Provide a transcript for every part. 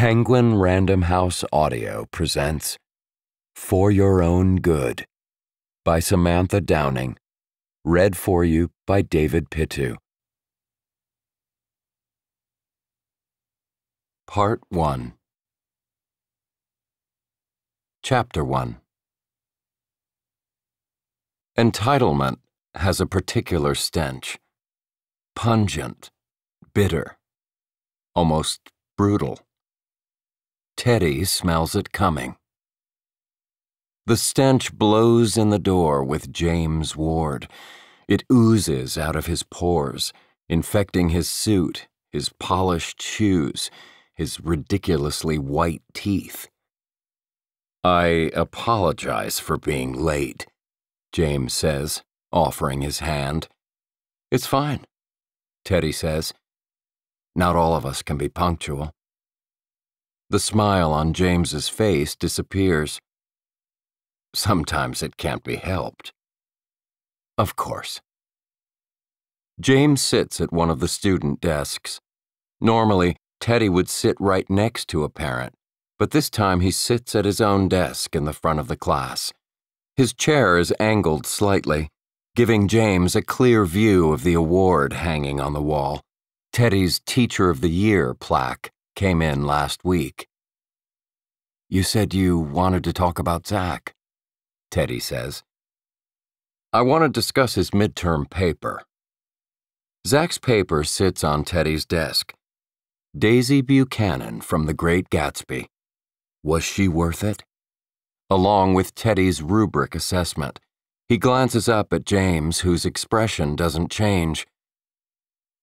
Penguin Random House Audio presents For Your Own Good by Samantha Downing, read for you by David Pittu. Part 1 Chapter 1 Entitlement has a particular stench pungent, bitter, almost brutal. Teddy smells it coming. The stench blows in the door with James Ward. It oozes out of his pores, infecting his suit, his polished shoes, his ridiculously white teeth. I apologize for being late, James says, offering his hand. It's fine, Teddy says. Not all of us can be punctual. The smile on James's face disappears. Sometimes it can't be helped. Of course. James sits at one of the student desks. Normally, Teddy would sit right next to a parent, but this time he sits at his own desk in the front of the class. His chair is angled slightly, giving James a clear view of the award hanging on the wall. Teddy's Teacher of the Year plaque came in last week. You said you wanted to talk about Zach, Teddy says. I want to discuss his midterm paper. Zach's paper sits on Teddy's desk. Daisy Buchanan from The Great Gatsby. Was she worth it? Along with Teddy's rubric assessment, he glances up at James, whose expression doesn't change.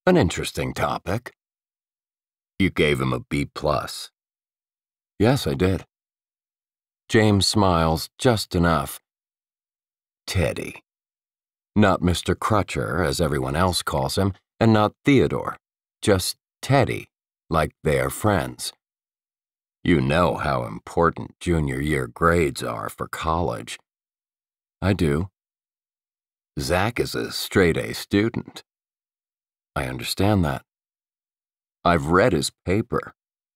An interesting topic. You gave him a B plus. Yes, I did. James smiles just enough. Teddy. Not Mr. Crutcher, as everyone else calls him, and not Theodore. Just Teddy, like they are friends. You know how important junior year grades are for college. I do. Zach is a straight A student. I understand that. I've read his paper,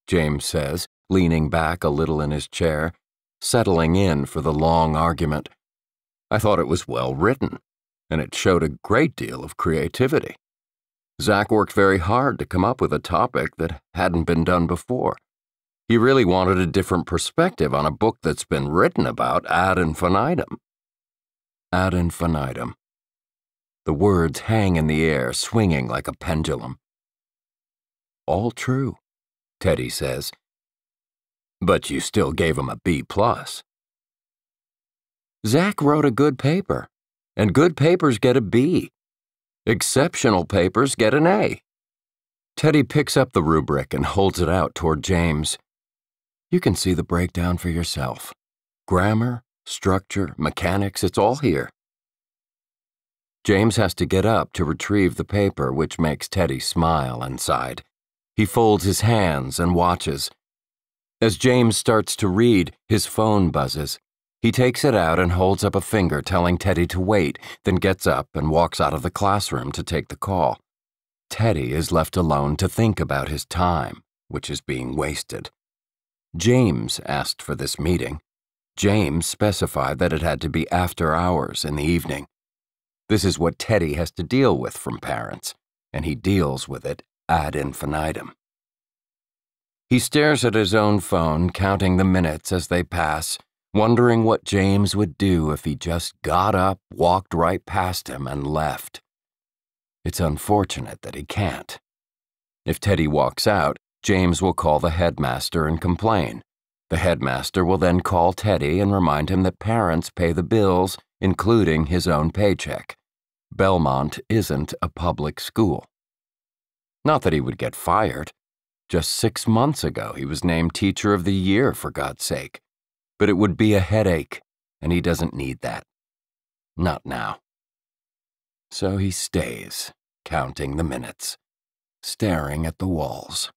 James says, leaning back a little in his chair settling in for the long argument. I thought it was well written, and it showed a great deal of creativity. Zach worked very hard to come up with a topic that hadn't been done before. He really wanted a different perspective on a book that's been written about ad infinitum. Ad infinitum. The words hang in the air, swinging like a pendulum. All true, Teddy says, but you still gave him a B plus. Zach wrote a good paper, and good papers get a B. Exceptional papers get an A. Teddy picks up the rubric and holds it out toward James. You can see the breakdown for yourself. Grammar, structure, mechanics, it's all here. James has to get up to retrieve the paper, which makes Teddy smile inside. He folds his hands and watches, as James starts to read, his phone buzzes. He takes it out and holds up a finger telling Teddy to wait, then gets up and walks out of the classroom to take the call. Teddy is left alone to think about his time, which is being wasted. James asked for this meeting. James specified that it had to be after hours in the evening. This is what Teddy has to deal with from parents, and he deals with it ad infinitum. He stares at his own phone, counting the minutes as they pass, wondering what James would do if he just got up, walked right past him, and left. It's unfortunate that he can't. If Teddy walks out, James will call the headmaster and complain. The headmaster will then call Teddy and remind him that parents pay the bills, including his own paycheck. Belmont isn't a public school. Not that he would get fired. Just six months ago, he was named Teacher of the Year, for God's sake. But it would be a headache, and he doesn't need that. Not now. So he stays, counting the minutes, staring at the walls.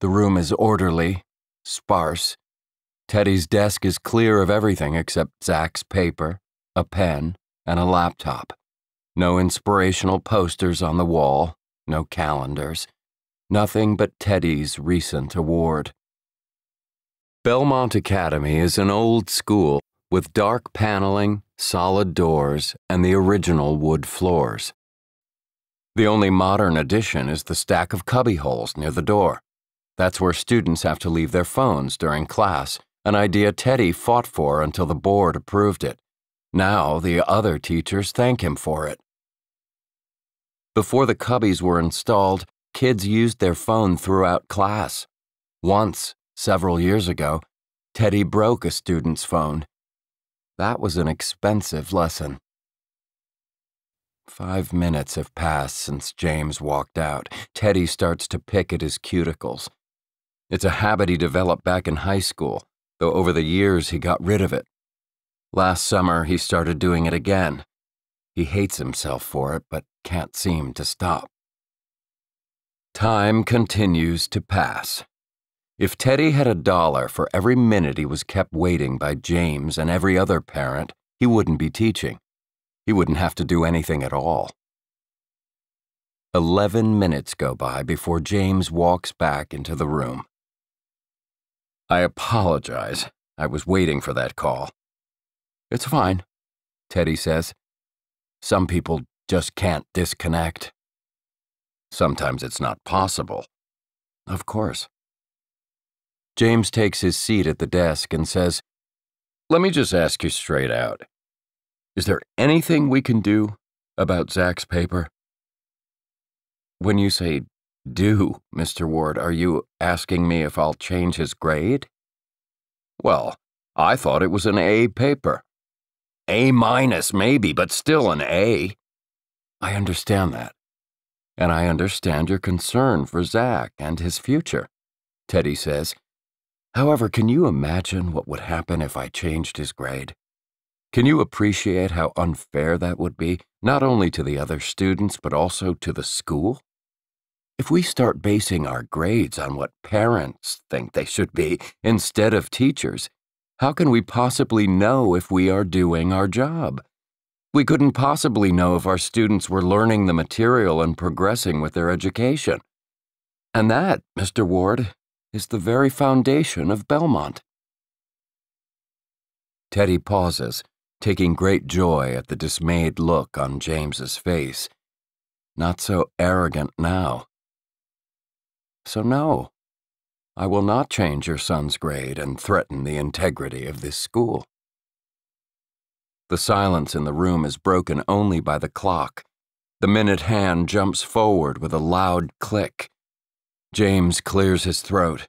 The room is orderly, sparse. Teddy's desk is clear of everything except Zach's paper, a pen, and a laptop. No inspirational posters on the wall, no calendars. Nothing but Teddy's recent award. Belmont Academy is an old school with dark paneling, solid doors, and the original wood floors. The only modern addition is the stack of cubby holes near the door. That's where students have to leave their phones during class, an idea Teddy fought for until the board approved it. Now the other teachers thank him for it. Before the cubbies were installed, kids used their phone throughout class. Once, several years ago, Teddy broke a student's phone. That was an expensive lesson. Five minutes have passed since James walked out. Teddy starts to pick at his cuticles. It's a habit he developed back in high school, though over the years he got rid of it. Last summer, he started doing it again. He hates himself for it, but can't seem to stop. Time continues to pass. If Teddy had a dollar for every minute he was kept waiting by James and every other parent, he wouldn't be teaching. He wouldn't have to do anything at all. Eleven minutes go by before James walks back into the room. I apologize. I was waiting for that call. It's fine, Teddy says. Some people just can't disconnect. Sometimes it's not possible. Of course. James takes his seat at the desk and says, Let me just ask you straight out. Is there anything we can do about Zach's paper? When you say do, Mr. Ward, are you asking me if I'll change his grade? Well, I thought it was an A paper. A minus, maybe, but still an A. I understand that. And I understand your concern for Zach and his future, Teddy says. However, can you imagine what would happen if I changed his grade? Can you appreciate how unfair that would be, not only to the other students, but also to the school? If we start basing our grades on what parents think they should be instead of teachers, how can we possibly know if we are doing our job? We couldn't possibly know if our students were learning the material and progressing with their education. And that, Mr. Ward, is the very foundation of Belmont. Teddy pauses, taking great joy at the dismayed look on James's face. Not so arrogant now. So no, I will not change your son's grade and threaten the integrity of this school. The silence in the room is broken only by the clock. The minute hand jumps forward with a loud click. James clears his throat.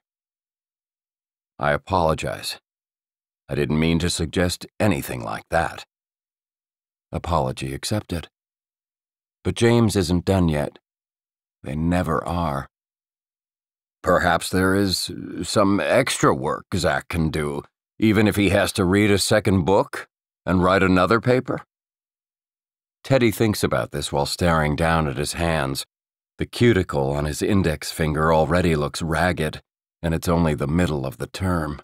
I apologize. I didn't mean to suggest anything like that. Apology accepted. But James isn't done yet. They never are. Perhaps there is some extra work Zach can do, even if he has to read a second book and write another paper? Teddy thinks about this while staring down at his hands. The cuticle on his index finger already looks ragged, and it's only the middle of the term.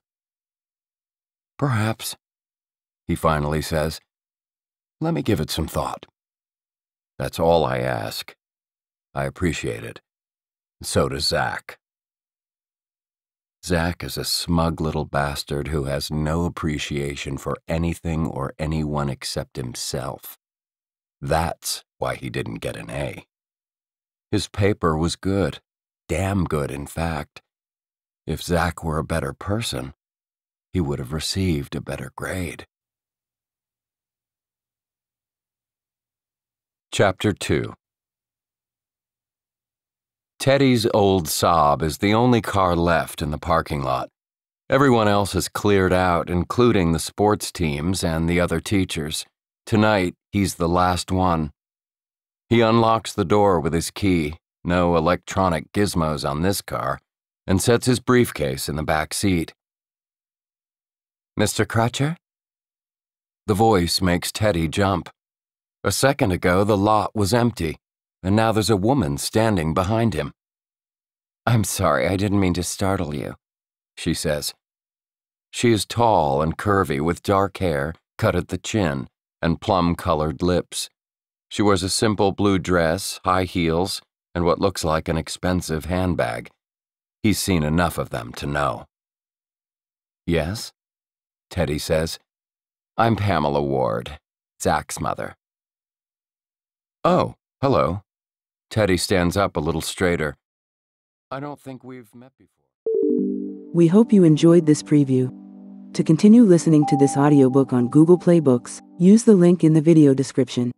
Perhaps, he finally says. Let me give it some thought. That's all I ask. I appreciate it. So does Zach. Zach is a smug little bastard who has no appreciation for anything or anyone except himself. That's why he didn't get an A. His paper was good, damn good, in fact. If Zach were a better person, he would have received a better grade. Chapter 2 Teddy's old Saab is the only car left in the parking lot. Everyone else has cleared out, including the sports teams and the other teachers. Tonight, he's the last one. He unlocks the door with his key, no electronic gizmos on this car, and sets his briefcase in the back seat. Mr. Crutcher? The voice makes Teddy jump. A second ago, the lot was empty, and now there's a woman standing behind him. I'm sorry, I didn't mean to startle you, she says. She is tall and curvy with dark hair, cut at the chin, and plum colored lips. She wears a simple blue dress, high heels, and what looks like an expensive handbag. He's seen enough of them to know. Yes? Teddy says, I'm Pamela Ward, Zach's mother. Oh, hello. Teddy stands up a little straighter. I don't think we've met before. We hope you enjoyed this preview. To continue listening to this audiobook on Google Play Books, use the link in the video description.